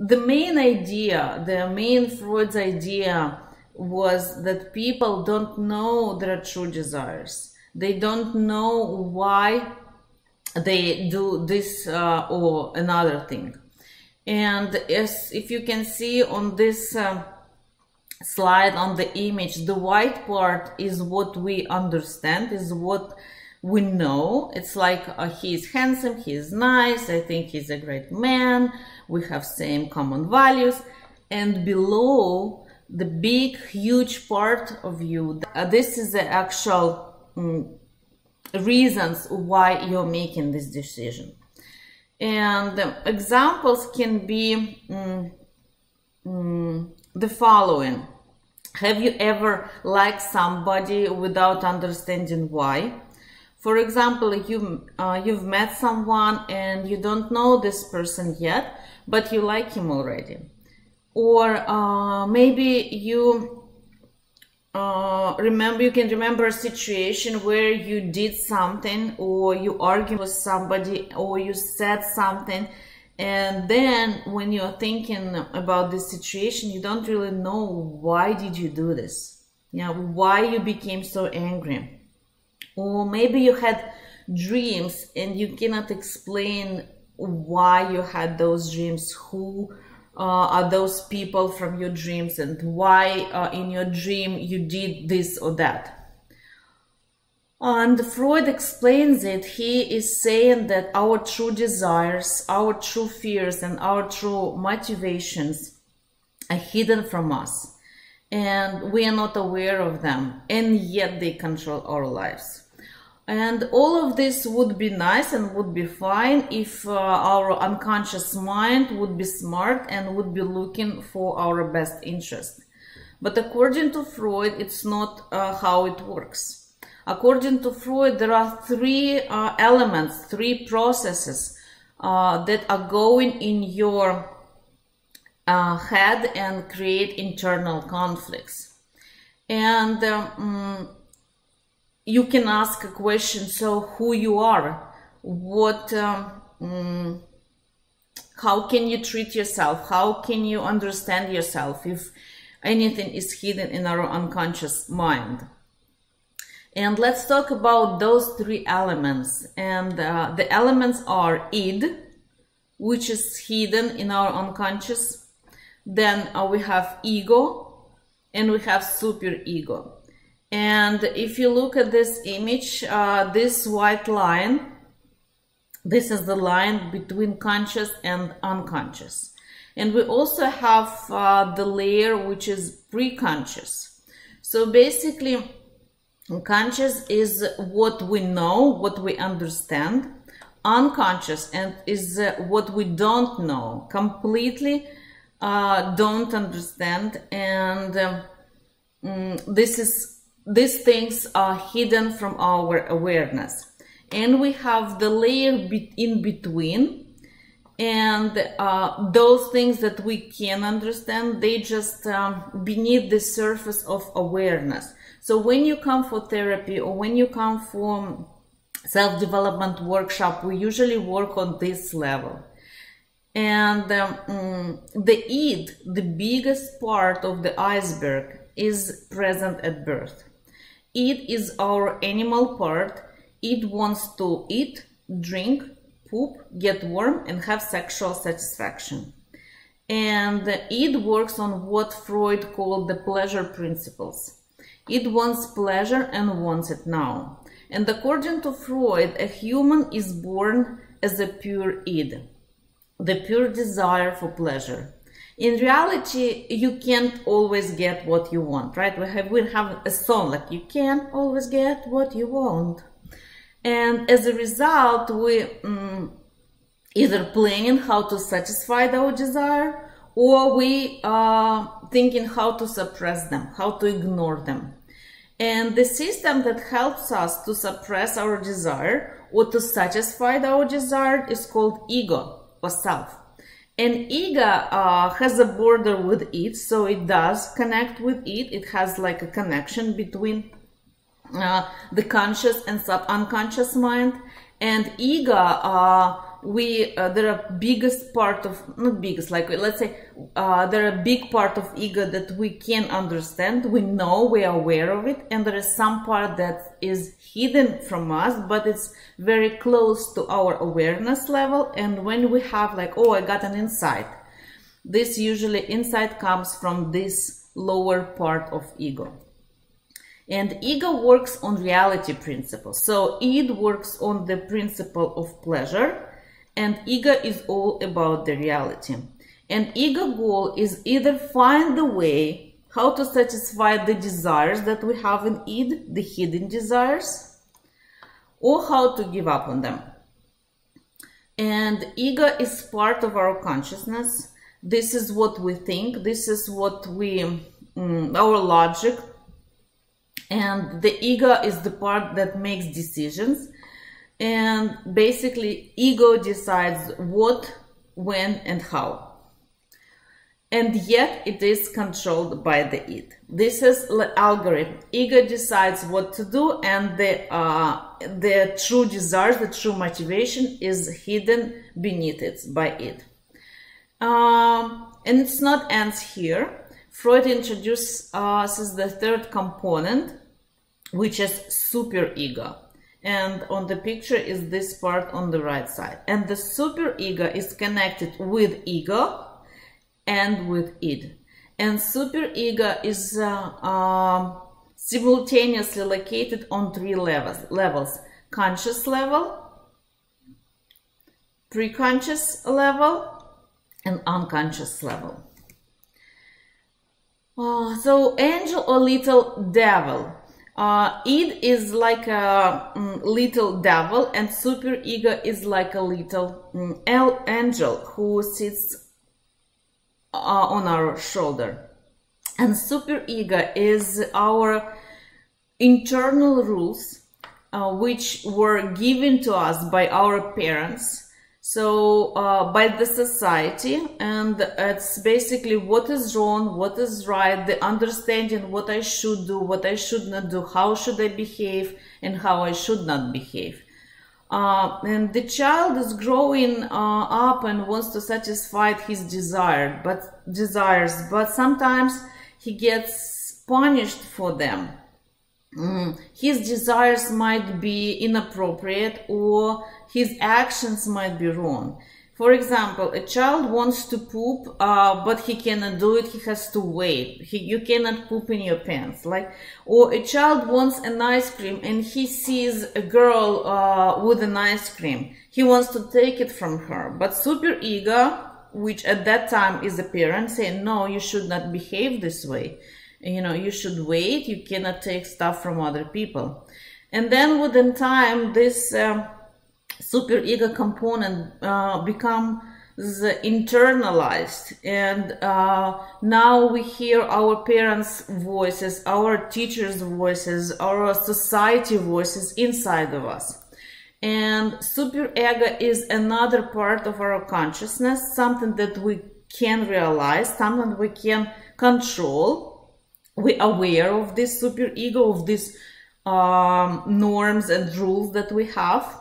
the main idea, the main Freud's idea was that people don't know their true desires. They don't know why they do this uh, or another thing. And as if you can see on this uh, slide on the image, the white part is what we understand, is what we know. It's like uh, he's handsome, he's nice, I think he's a great man, we have same common values. And below the big, huge part of you, uh, this is the actual um, reasons why you're making this decision. And examples can be um, the following. Have you ever liked somebody without understanding why? For example, you, uh, you've met someone and you don't know this person yet, but you like him already. Or uh, maybe you uh, remember you can remember a situation where you did something or you argued with somebody or you said something and then when you're thinking about this situation you don't really know why did you do this yeah why you became so angry or maybe you had dreams and you cannot explain why you had those dreams who uh, are those people from your dreams and why uh, in your dream you did this or that. And Freud explains it. He is saying that our true desires, our true fears, and our true motivations are hidden from us. And we are not aware of them, and yet they control our lives. And all of this would be nice and would be fine if uh, our unconscious mind would be smart and would be looking for our best interest. But according to Freud, it's not uh, how it works. According to Freud, there are three uh, elements, three processes uh, that are going in your uh, head and create internal conflicts. And um, you can ask a question so who you are? What um, mm, how can you treat yourself? How can you understand yourself if anything is hidden in our unconscious mind? And let's talk about those three elements. And uh, the elements are id which is hidden in our unconscious then uh, we have ego and we have super ego and if you look at this image, uh, this white line, this is the line between conscious and unconscious. And we also have uh, the layer which is pre-conscious. So basically, conscious is what we know, what we understand. Unconscious and is uh, what we don't know, completely uh, don't understand. And um, mm, this is these things are hidden from our awareness. And we have the layer be in between and uh, those things that we can understand, they just um, beneath the surface of awareness. So when you come for therapy or when you come for self-development workshop, we usually work on this level. And um, the id, the biggest part of the iceberg, is present at birth. It is our animal part. It wants to eat, drink, poop, get warm and have sexual satisfaction. And it works on what Freud called the pleasure principles. It wants pleasure and wants it now. And according to Freud, a human is born as a pure id, the pure desire for pleasure. In reality you can't always get what you want right? We have we have a song like you can't always get what you want. And as a result we um, either planning how to satisfy our desire or we are thinking how to suppress them how to ignore them. And the system that helps us to suppress our desire or to satisfy our desire is called ego or self and ego uh, has a border with it, so it does connect with it. It has like a connection between uh, the conscious and sub unconscious mind. And ego uh, we uh, there are biggest part of not biggest like let's say uh, there are big part of ego that we can understand we know we are aware of it and there is some part that is hidden from us but it's very close to our awareness level and when we have like oh i got an insight this usually insight comes from this lower part of ego. And ego works on reality principle so it works on the principle of pleasure and ego is all about the reality. And ego goal is either find the way how to satisfy the desires that we have in id, the hidden desires, or how to give up on them. And ego is part of our consciousness. This is what we think. This is what we, mm, our logic. And the ego is the part that makes decisions and basically ego decides what when and how. And yet it is controlled by the id. This is the algorithm. Ego decides what to do and the uh, the true desire the true motivation is hidden beneath it by it. Um, and it's not ends here. Freud introduces us as the third component which is super ego and on the picture is this part on the right side. And the super ego is connected with ego and with id. And super ego is uh, uh, simultaneously located on three levels levels. Conscious level preconscious level and unconscious level. Uh, so angel or little devil uh, id is like a um, little devil and super ego is like a little um, angel who sits uh, on our shoulder. And super ego is our internal rules uh, which were given to us by our parents so uh, by the society and it's basically what is wrong what is right the understanding what i should do what i should not do how should i behave and how i should not behave uh, and the child is growing uh, up and wants to satisfy his desire but desires but sometimes he gets punished for them mm. his desires might be inappropriate or his actions might be wrong. For example, a child wants to poop, uh, but he cannot do it. He has to wait. He, you cannot poop in your pants. Like, or a child wants an ice cream and he sees a girl uh, with an ice cream. He wants to take it from her, but super ego, which at that time is a parent, saying, "No, you should not behave this way. You know, you should wait. You cannot take stuff from other people." And then within time, this. Uh, super ego component uh, become internalized. And uh, now we hear our parents voices our teachers voices our society voices inside of us. And super ego is another part of our consciousness something that we can realize something we can control. We aware of this super ego of these um, norms and rules that we have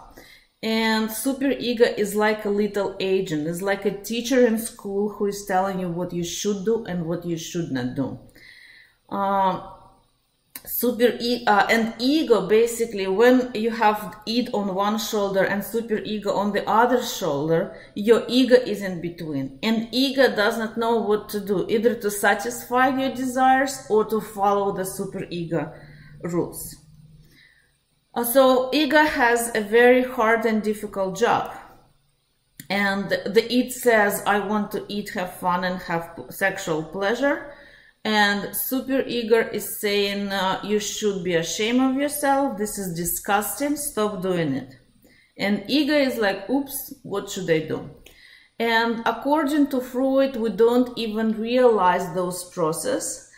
and super ego is like a little agent, is like a teacher in school who is telling you what you should do and what you should not do. Um, super e uh, and ego basically when you have id on one shoulder and super ego on the other shoulder your ego is in between. And ego does not know what to do either to satisfy your desires or to follow the super ego rules so ego has a very hard and difficult job. And the id says, I want to eat, have fun, and have sexual pleasure. And super ego is saying, uh, you should be ashamed of yourself. This is disgusting. Stop doing it. And ego is like, oops, what should I do? And according to Freud, we don't even realize those processes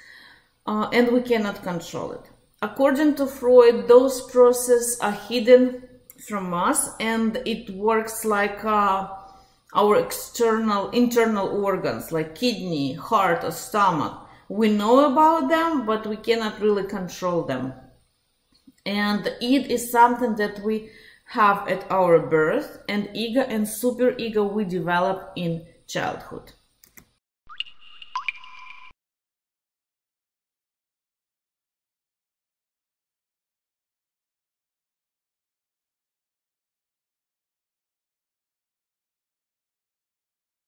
uh, and we cannot control it. According to Freud, those processes are hidden from us and it works like uh, our external, internal organs like kidney, heart or stomach. We know about them, but we cannot really control them. And it is something that we have at our birth and ego and superego we develop in childhood.